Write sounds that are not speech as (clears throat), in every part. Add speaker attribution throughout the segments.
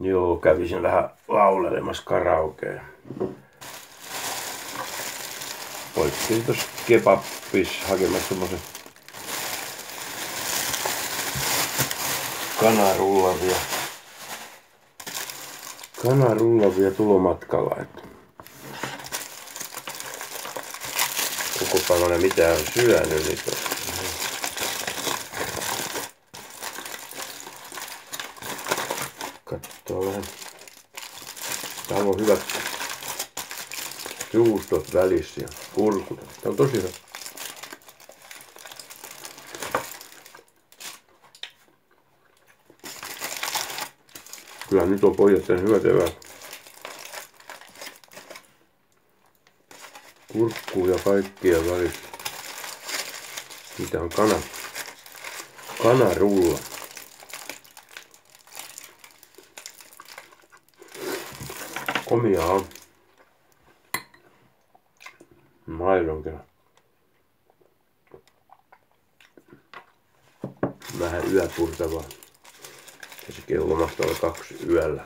Speaker 1: Joo, kävisin vähän laulelemassa karaokea. Voittiin tuossa kebabis hakemassa semmosen kanarullavia. Kanarullavia tulomatkalla. Että koko päivänä mitään syönyt, niin Kattoo vähän. Täällä on hyvät juustot välissä ja kurkut. Tää on tosi hyvä. Kyllä nyt on pojat sen hyvät eväät. Kurkkuu ja kaikkia välissä. Mitä on kana? Kanarulla. Komia on. Maidon kerran. Vähän yöpurtavaa. Ja se kello mahtaa olla kaksi yöllä.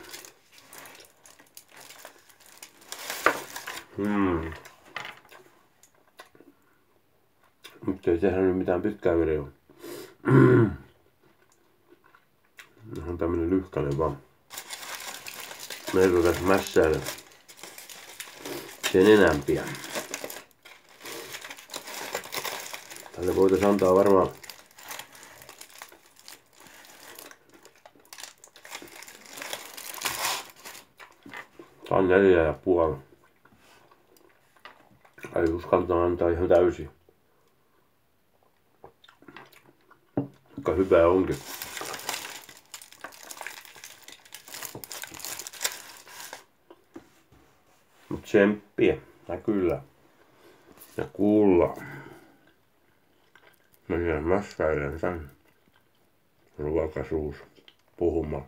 Speaker 1: Hmm. Mutta ei tehdä nyt mitään pitkää videoa. (clears throat) on tämmönen lyhkäinen vaan. Tässä mässäillä sen enämpiä. Tälle voitais antaa varmaan Tää on neljä ja puoli. Ei uskalta antaa ihan täysin. Vaikka hyvää onkin. Mut tsemppiä. Ja kyllä. Ja kuulla. Mennään mässäilen tän ruokasuus puhumaan.